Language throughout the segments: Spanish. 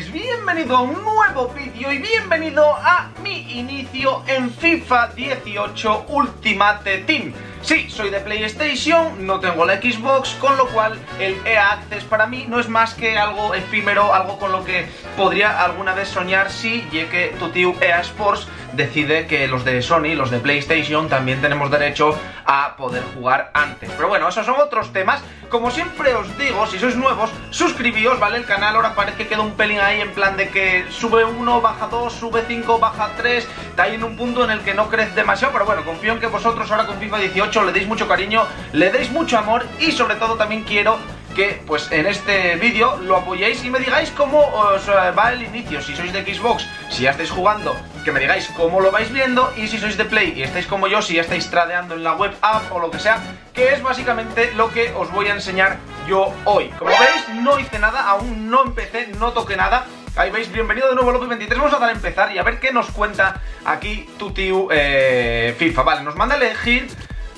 bienvenido a un nuevo vídeo y bienvenido a mi inicio en FIFA 18 Ultimate Team Sí, soy de PlayStation, no tengo la Xbox, con lo cual el EA Access para mí no es más que algo efímero, algo con lo que podría alguna vez soñar si, que tu tío EA Sports decide que los de Sony, los de PlayStation, también tenemos derecho a poder jugar antes. Pero bueno, esos son otros temas. Como siempre os digo, si sois nuevos, suscribíos, ¿vale? El canal ahora parece que queda un pelín ahí en plan de que sube 1, baja 2, sube 5, baja 3. Está ahí en un punto en el que no crece demasiado, pero bueno, confío en que vosotros ahora con FIFA 18 le deis mucho cariño, le deis mucho amor y sobre todo también quiero que pues en este vídeo lo apoyéis y me digáis cómo os eh, va el inicio, si sois de Xbox, si ya estáis jugando, que me digáis cómo lo vais viendo. Y si sois de Play y estáis como yo, si ya estáis tradeando en la web app o lo que sea, que es básicamente lo que os voy a enseñar yo hoy. Como veis, no hice nada, aún no empecé, no toqué nada, Ahí veis, bienvenido de nuevo a López 23 Vamos a dar a empezar y a ver qué nos cuenta aquí tu tío eh, FIFA. Vale, nos manda a elegir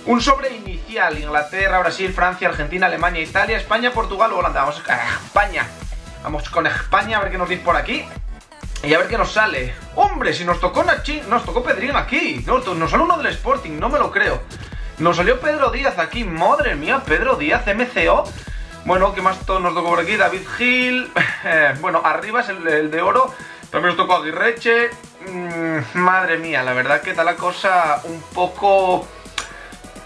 un sobre inicial, Inglaterra, Brasil, Francia, Argentina, Alemania, Italia, España, Portugal Holanda. Vamos a España. Vamos con España a ver qué nos dice por aquí. Y a ver qué nos sale. ¡Hombre! Si nos tocó Nachi, nos tocó Pedrín aquí. No, nos sale uno del Sporting, no me lo creo. Nos salió Pedro Díaz aquí. Madre mía, Pedro Díaz, MCO. Bueno, ¿qué más nos tocó por aquí? David Gil. Eh, bueno, arriba es el, de oro. También nos tocó Aguirreche. Mm, madre mía, la verdad que está la cosa un poco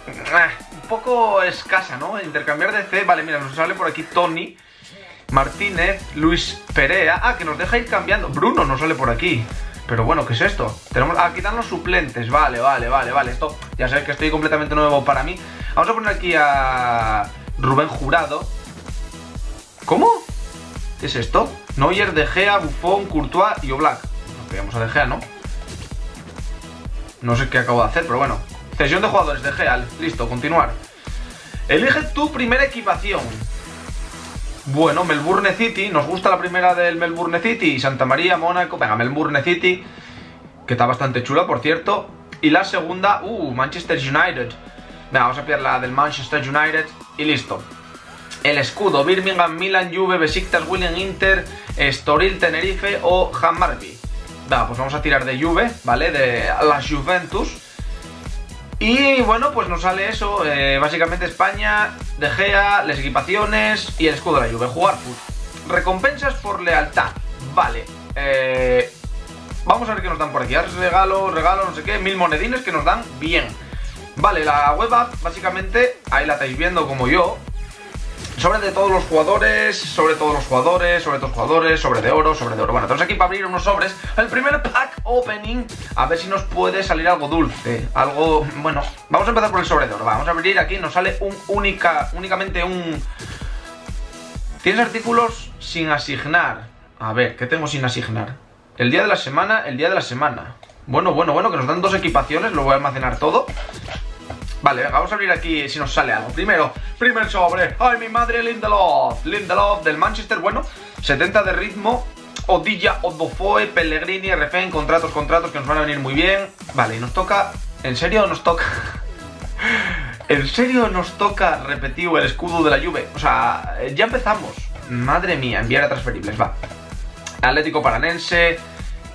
un poco escasa, ¿no? Intercambiar de C. Vale, mira, nos sale por aquí Tony, Martínez, Luis Perea. Ah, que nos deja ir cambiando. Bruno nos sale por aquí. Pero bueno, ¿qué es esto? Tenemos. aquí están los suplentes. Vale, vale, vale, vale. Esto ya sabéis que estoy completamente nuevo para mí. Vamos a poner aquí a Rubén Jurado. ¿Cómo? ¿Qué es esto? Neuer, De Gea, Buffon, Courtois y Oblak. Nos pegamos a De Gea, ¿no? No sé qué acabo de hacer, pero bueno. Sesión de jugadores de Geal. Listo, continuar. Elige tu primera equipación. Bueno, Melbourne City. Nos gusta la primera del Melbourne City. Santa María, Mónaco. Venga, Melbourne City. Que está bastante chula, por cierto. Y la segunda, uh, Manchester United. Venga, vamos a pillar la del Manchester United. Y listo. El escudo, Birmingham, Milan, Juve, Besiktas, William Inter, Estoril, Tenerife o Hammarby. Venga, pues vamos a tirar de Juve, ¿vale? De la Juventus. Y bueno, pues nos sale eso, eh, básicamente España, De Gea, las equipaciones y el escudo de la Juve, jugar fútbol. Recompensas por lealtad, vale. Eh, vamos a ver qué nos dan por aquí, regalos, regalos, no sé qué, mil monedines que nos dan bien. Vale, la web app, básicamente, ahí la estáis viendo como yo, sobre de todos los jugadores, sobre todos los jugadores, sobre todos los jugadores, sobre de oro, sobre de oro. Bueno, tenemos aquí para abrir unos sobres. El primer pack opening, a ver si nos puede salir algo dulce. Algo, bueno, vamos a empezar por el sobre de oro. Vamos a abrir aquí, nos sale un única, únicamente un... Tienes artículos sin asignar. A ver, ¿qué tengo sin asignar? El día de la semana, el día de la semana. Bueno, bueno, bueno, que nos dan dos equipaciones, lo voy a almacenar todo. Vale, venga, vamos a abrir aquí si nos sale algo. Primero, primer sobre. ¡Ay, mi madre Lindelof! Lindelof del Manchester, bueno, 70 de ritmo. Odilla, Odofoe, Pellegrini, RFN, contratos, contratos que nos van a venir muy bien. Vale, y nos toca... ¿En serio nos toca? ¿En serio nos toca repetir el escudo de la Juve? O sea, ya empezamos. Madre mía, enviar a transferibles, va. Atlético Paranense.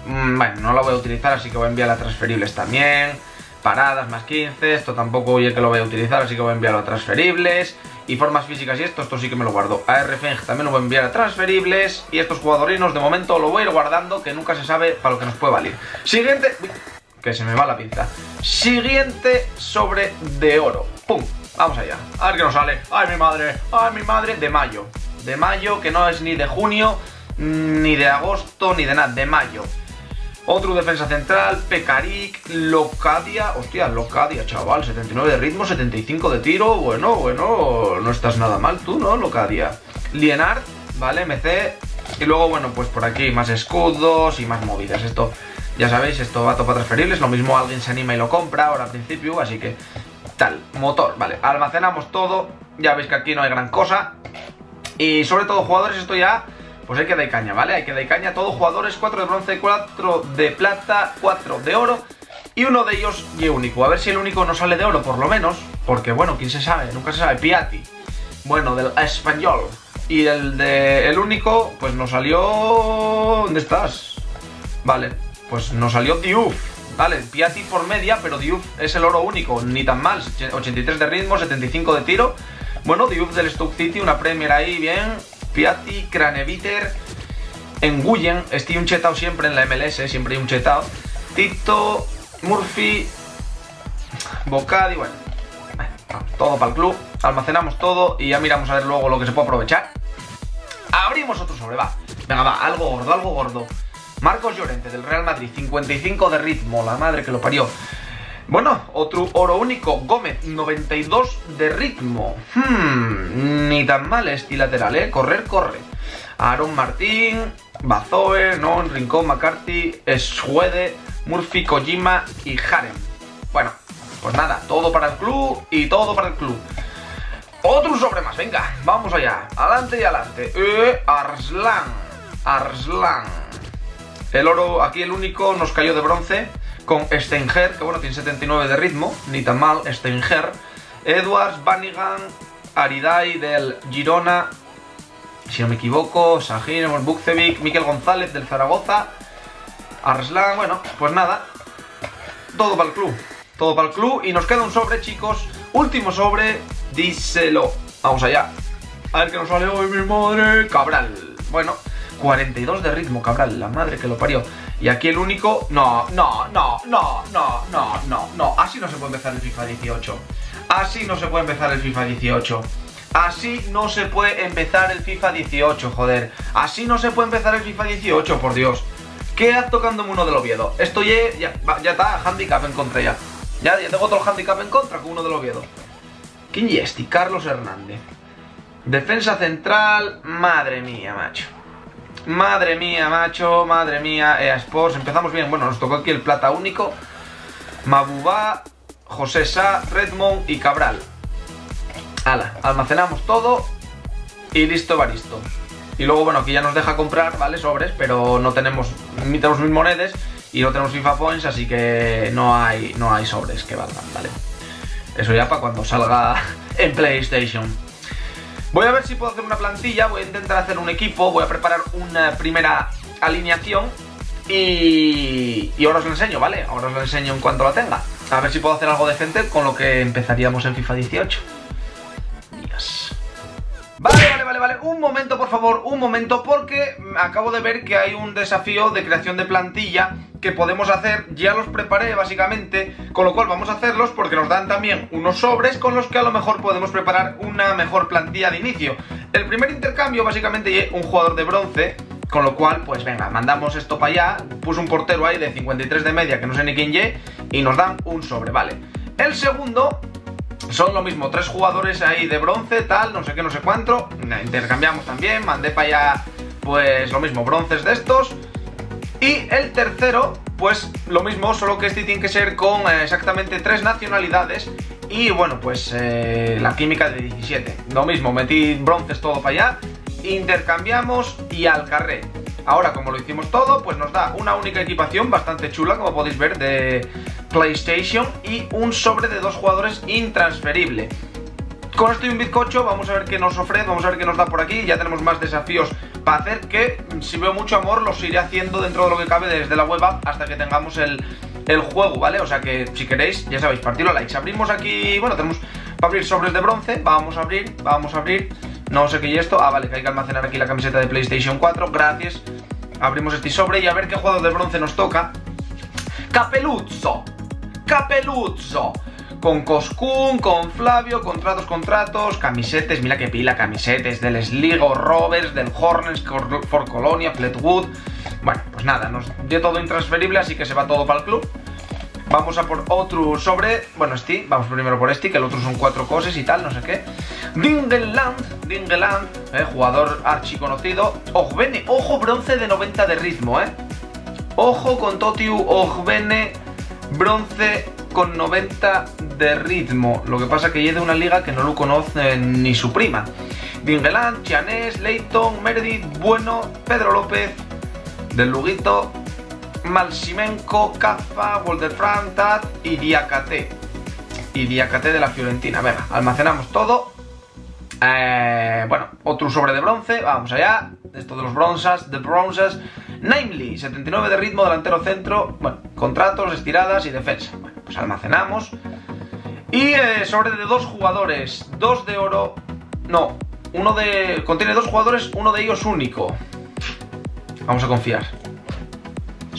Mm, bueno, no la voy a utilizar, así que voy a enviar a transferibles también paradas más 15, esto tampoco oye que lo voy a utilizar, así que voy a enviarlo a transferibles. Y formas físicas y esto, esto sí que me lo guardo. ARFeng también lo voy a enviar a transferibles. Y estos jugadorinos de momento lo voy a ir guardando, que nunca se sabe para lo que nos puede valer. Siguiente... que se me va la pinza. Siguiente sobre de oro. ¡Pum! Vamos allá. A ver qué nos sale. ¡Ay, mi madre! ¡Ay, mi madre! De mayo. De mayo, que no es ni de junio, ni de agosto, ni de nada. De mayo. Otro defensa central, Pekarik, Locadia, hostia, Locadia, chaval, 79 de ritmo, 75 de tiro, bueno, bueno, no estás nada mal tú, ¿no, Locadia? Lienard, vale, MC, y luego, bueno, pues por aquí más escudos y más movidas, esto, ya sabéis, esto va a para transferibles, lo mismo alguien se anima y lo compra ahora al principio, así que, tal, motor, vale, almacenamos todo, ya veis que aquí no hay gran cosa, y sobre todo jugadores, esto ya pues hay que dar caña, ¿vale? Hay que dar caña. Todos jugadores, 4 de bronce, 4 de plata, 4 de oro y uno de ellos y único. A ver si el único no sale de oro, por lo menos. Porque, bueno, quién se sabe, nunca se sabe. Piatti, bueno, del español. Y el de el único, pues nos salió... ¿Dónde estás? Vale, pues nos salió Diouf. Vale, Piatti por media, pero Diouf es el oro único, ni tan mal. 83 de ritmo, 75 de tiro. Bueno, Diouf del Stoke City, una Premier ahí, bien. Piatti, Craneviter, Nguyen. Estoy un chetao siempre en la MLS, siempre hay un chetao. Tito, Murphy, Bocadi, bueno. Todo para el club. Almacenamos todo y ya miramos a ver luego lo que se puede aprovechar. Abrimos otro sobre, va. Venga, va, algo gordo, algo gordo. Marcos Llorente del Real Madrid, 55 de ritmo, la madre que lo parió. Bueno, otro oro único, Gómez, 92 de ritmo. Hmm, ni tan mal este lateral, ¿eh? Correr, corre. Aaron Martín, Bazoe, Non, Rincón, McCarthy, Schwede, Murphy, Kojima y Harem. Bueno, pues nada, todo para el club y todo para el club. Otro sobre más, venga, vamos allá. Adelante y adelante. Eh, Arslan. Arslan. El oro, aquí el único, nos cayó de bronce con Steinger, que bueno, tiene 79 de ritmo, ni tan mal, Steinger. Edwards, Bannigan, Aridai del Girona, si no me equivoco, Sajin, Bukcevic, Miquel González del Zaragoza, Arslan, bueno, pues nada, todo para el club, todo para el club. Y nos queda un sobre, chicos, último sobre, díselo, vamos allá, a ver qué nos sale hoy mi madre, Cabral, bueno, 42 de ritmo, Cabral, la madre que lo parió. Y aquí el único... No, no, no, no, no, no, no, no. Así no se puede empezar el FIFA 18. Así no se puede empezar el FIFA 18. Así no se puede empezar el FIFA 18, joder. Así no se puede empezar el FIFA 18, por Dios. ¿Qué haz tocándome uno del Oviedo? Esto ya, ya, está, handicap en contra ya. Ya, ya tengo otro handicap en contra con uno del Oviedo. ¿Quién y este? Carlos Hernández. Defensa central, madre mía, macho. Madre mía, macho, madre mía, EA Sports. Empezamos bien, bueno, nos tocó aquí el plata único. Mabubá, José Sá, Redmond y Cabral. Ala, almacenamos todo y listo, baristo. Y luego, bueno, aquí ya nos deja comprar, ¿vale? Sobres, pero no tenemos, ni tenemos mil monedas y no tenemos FIFA Points, así que no hay, no hay sobres que valgan, ¿vale? Eso ya para cuando salga en PlayStation. Voy a ver si puedo hacer una plantilla, voy a intentar hacer un equipo, voy a preparar una primera alineación y, y ahora os lo enseño, ¿vale? Ahora os lo enseño en cuanto la tenga. A ver si puedo hacer algo decente con lo que empezaríamos en FIFA 18. Vale, un momento por favor, un momento porque acabo de ver que hay un desafío de creación de plantilla que podemos hacer, ya los preparé básicamente, con lo cual vamos a hacerlos porque nos dan también unos sobres con los que a lo mejor podemos preparar una mejor plantilla de inicio. El primer intercambio básicamente un jugador de bronce, con lo cual, pues venga, mandamos esto para allá, puso un portero ahí de 53 de media que no sé ni quién ye, y nos dan un sobre, vale. El segundo son lo mismo, tres jugadores ahí de bronce, tal, no sé qué, no sé cuánto. Intercambiamos también, mandé para allá, pues lo mismo, bronces de estos. Y el tercero, pues lo mismo, solo que este tiene que ser con eh, exactamente tres nacionalidades. Y bueno, pues eh, la química de 17. Lo mismo, metí bronces todo para allá, intercambiamos y al carré. Ahora, como lo hicimos todo, pues nos da una única equipación bastante chula, como podéis ver, de PlayStation y un sobre de dos jugadores intransferible. Con esto y un bizcocho, vamos a ver qué nos ofrece, vamos a ver qué nos da por aquí. Ya tenemos más desafíos para hacer que, si veo mucho amor, los iré haciendo dentro de lo que cabe desde la web app hasta que tengamos el, el juego, ¿vale? O sea que, si queréis, ya sabéis, partirlo a likes. Abrimos aquí, bueno, tenemos para abrir sobres de bronce. Vamos a abrir, vamos a abrir. No sé qué y esto. Ah, vale, que hay que almacenar aquí la camiseta de PlayStation 4. Gracias. Abrimos este sobre y a ver qué juego de bronce nos toca. Capeluzzo. Capeluzzo con Coscún, con Flavio, contratos, contratos, camisetes, mira que pila, camisetes del Sligo, Rovers, del Hornets, for Colonia, Fleetwood. Bueno, pues nada, nos dio todo intransferible, así que se va todo para el club. Vamos a por otro sobre, bueno, este, vamos primero por este, que el otro son cuatro cosas y tal, no sé qué. Dingeland, Dingeland, eh, jugador archi conocido. Ojbene, ojo bronce de 90 de ritmo, eh. Ojo con Totiu Ojbene, bronce con 90 de ritmo. Lo que pasa que es de una liga que no lo conoce ni su prima. Dingeland, Chanés, Leighton, Meredith, Bueno, Pedro López, Del Luguito, Malsimenko, Cafa, Wolderfran, Tad y Diacate. Y Diacate de la Fiorentina. Venga, almacenamos todo. Eh, bueno, otro sobre de bronce, vamos allá. Esto de los bronzas, de bronzas. Namely, 79 de ritmo, delantero centro, bueno, contratos, estiradas y defensa. Bueno, pues almacenamos. Y eh, sobre de dos jugadores, dos de oro, no, uno de... contiene dos jugadores, uno de ellos único. Vamos a confiar.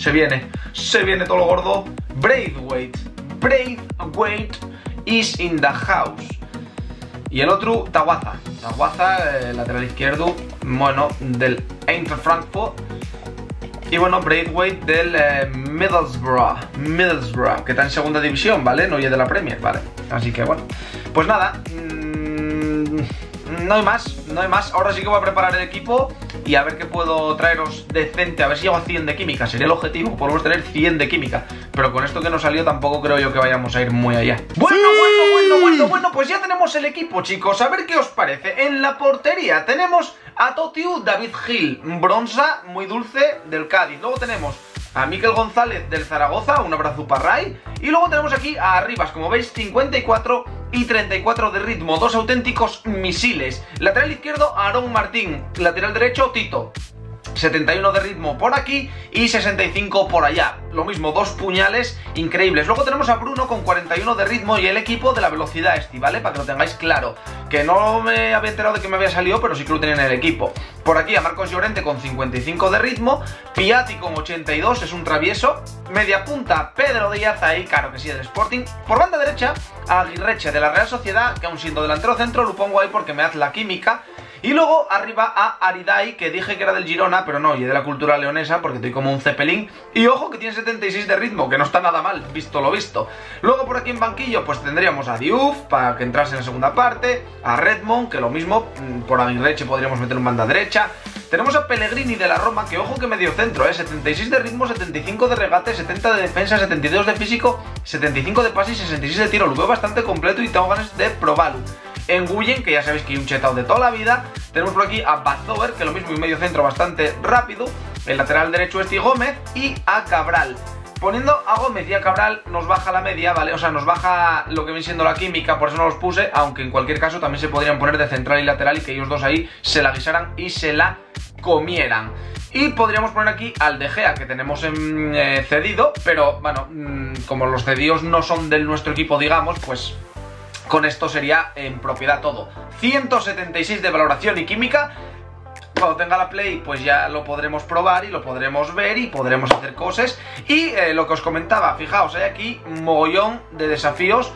Se viene, se viene todo lo gordo. Braithwaite, Braithwaite is in the house. Y el otro, Tawaza. Tawaza, eh, lateral izquierdo, bueno, del Eintracht Frankfurt. Y bueno, Braithwaite del eh, Middlesbrough, Middlesbrough, que está en segunda división, ¿vale? No oye de la Premier, ¿vale? Así que bueno, pues nada, mmm, no hay más, no hay más. Ahora sí que voy a preparar el equipo y a ver qué puedo traeros decente. A ver si llego a 100 de química. Sería el objetivo, podemos tener 100 de química. Pero con esto que nos salió tampoco creo yo que vayamos a ir muy allá. Bueno, bueno, bueno, bueno, bueno, pues ya tenemos el equipo, chicos. A ver qué os parece. En la portería tenemos a Totiu David Gil, bronza muy dulce del Cádiz. Luego tenemos a Miquel González del Zaragoza, un abrazo para Ray. Y luego tenemos aquí a Arribas, como veis, 54 y 34 de ritmo, dos auténticos misiles. Lateral izquierdo, Aarón Martín. Lateral derecho, Tito. 71 de ritmo por aquí y 65 por allá. Lo mismo, dos puñales increíbles. Luego tenemos a Bruno con 41 de ritmo y el equipo de la velocidad este, ¿vale? Para que lo tengáis claro. Que no me había enterado de que me había salido, pero sí que lo tenía en el equipo. Por aquí a Marcos Llorente con 55 de ritmo, Piatti con 82, es un travieso. Media punta, Pedro Díaz ahí, claro que sí, del Sporting. Por banda derecha, a Aguirreche de la Real Sociedad, que aún siendo delantero centro, lo pongo ahí porque me hace la química. Y luego arriba a Aridai, que dije que era del Girona, pero no, y de la cultura leonesa, porque estoy como un cepelín. Y ojo que tiene 76 de ritmo, que no está nada mal, visto lo visto. Luego por aquí en banquillo, pues tendríamos a Diouf, para que entrase en la segunda parte, a Redmond, que lo mismo, mm, por Aguirreche podríamos meter un banda derecha. Tenemos a Pellegrini de la Roma, que ojo que medio centro, ¿eh? 76 de ritmo, 75 de regate, 70 de defensa, 72 de físico, 75 de pase y 66 de tiro. Lo veo bastante completo y tengo ganas de probarlo. En Guyen, que ya sabéis que hay un chetao de toda la vida. Tenemos por aquí a Bazover, que lo mismo, un medio centro bastante rápido. El lateral derecho es Gómez y a Cabral. Poniendo a Gómez y a Cabral nos baja la media, ¿vale? O sea, nos baja lo que viene siendo la química, por eso no los puse, aunque en cualquier caso también se podrían poner de central y lateral y que ellos dos ahí se la guisaran y se la comieran. Y podríamos poner aquí al De Gea, que tenemos en, eh, cedido, pero bueno, mm, como los cedidos no son del nuestro equipo, digamos, pues con esto sería en propiedad todo. 176 de valoración y química. Cuando tenga la Play, pues ya lo podremos probar y lo podremos ver y podremos hacer cosas. Y eh, lo que os comentaba, fijaos, hay aquí un mogollón de desafíos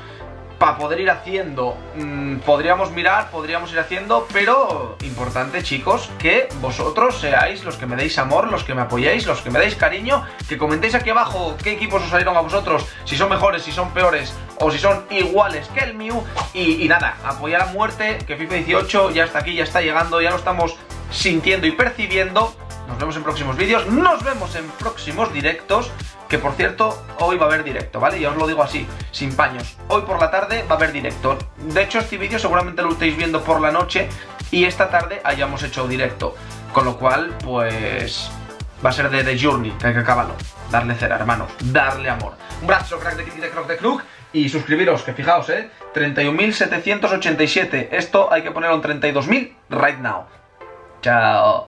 para poder ir haciendo. Mm, podríamos mirar, podríamos ir haciendo, pero importante chicos, que vosotros seáis los que me deis amor, los que me apoyéis, los que me deis cariño, que comentéis aquí abajo qué equipos os salieron a vosotros, si son mejores, si son peores o si son iguales que el mío. Y, y nada, apoyar a muerte, que FIFA 18 ya está aquí, ya está llegando, ya lo estamos sintiendo y percibiendo. Nos vemos en próximos vídeos, nos vemos en próximos directos. Que por cierto, hoy va a haber directo, ¿vale? Ya os lo digo así, sin paños. Hoy por la tarde va a haber directo. De hecho, este vídeo seguramente lo estáis viendo por la noche y esta tarde hayamos hecho directo. Con lo cual, pues... Va a ser de The Journey, que hay que acabarlo. Darle cera, hermanos. Darle amor. Un brazo, crack de Kiki de Croc de Krug. Y suscribiros, que fijaos, ¿eh? 31.787. Esto hay que ponerlo en 32.000 right now. Chao.